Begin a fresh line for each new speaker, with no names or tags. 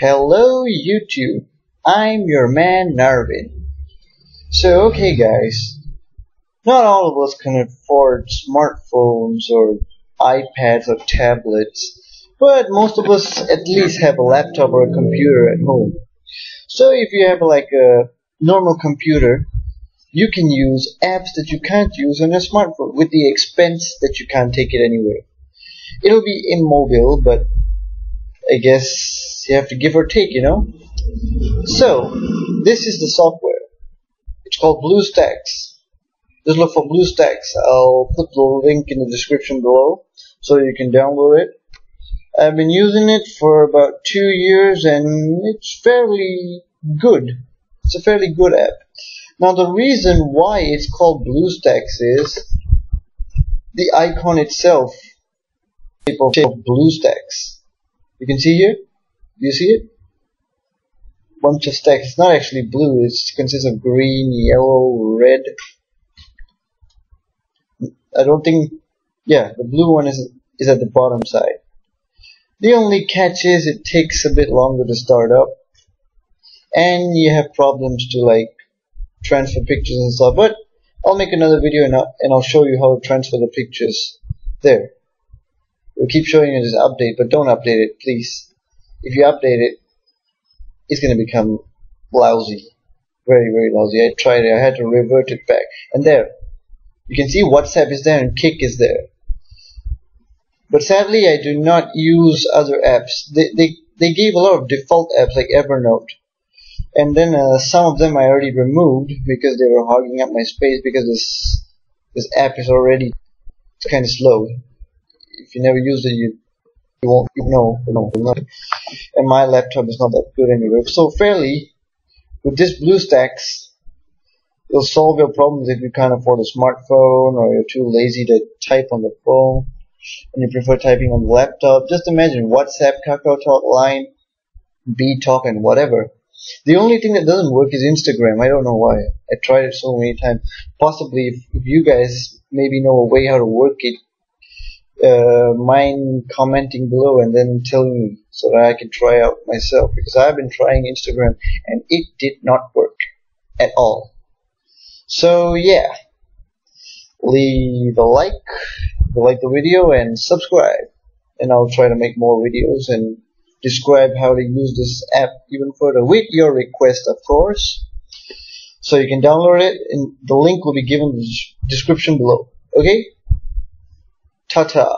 Hello YouTube, I'm your man Narvin. So okay guys, not all of us can afford smartphones or iPads or tablets, but most of us at least have a laptop or a computer at home. So if you have like a normal computer, you can use apps that you can't use on a smartphone with the expense that you can't take it anywhere. It'll be immobile, but I guess you have to give or take, you know? So, this is the software. It's called BlueStacks. Just look for BlueStacks. I'll put the link in the description below so you can download it. I've been using it for about two years and it's fairly good. It's a fairly good app. Now the reason why it's called BlueStacks is the icon itself shape of BlueStacks. You can see here? Do you see it? Bunch of stacks. It's not actually blue. It consists of green, yellow, red. I don't think. Yeah, the blue one is is at the bottom side. The only catch is it takes a bit longer to start up, and you have problems to like transfer pictures and stuff. But I'll make another video and I'll, and I'll show you how to transfer the pictures there. We'll keep showing you this update, but don't update it, please. If you update it, it's going to become lousy. Very, very lousy. I tried it. I had to revert it back. And there. You can see WhatsApp is there and Kik is there. But sadly, I do not use other apps. They, they, they gave a lot of default apps like Evernote. And then uh, some of them I already removed because they were hogging up my space because this this app is already kind of slow if you never use it, you you won't you know you know. And my laptop is not that good anyway. So fairly, with this BlueStacks, it'll solve your problems if you can't afford a smartphone or you're too lazy to type on the phone and you prefer typing on the laptop. Just imagine WhatsApp, KakaoTalk, Line, BeeTalk, and whatever. The only thing that doesn't work is Instagram. I don't know why. I tried it so many times. Possibly if, if you guys maybe know a way how to work it, uh, mind commenting below and then telling me so that I can try out myself because I've been trying Instagram and it did not work at all. So yeah, leave a like, like the video and subscribe and I'll try to make more videos and describe how to use this app even further with your request of course. So you can download it and the link will be given in the description below. Okay? Ta-ta.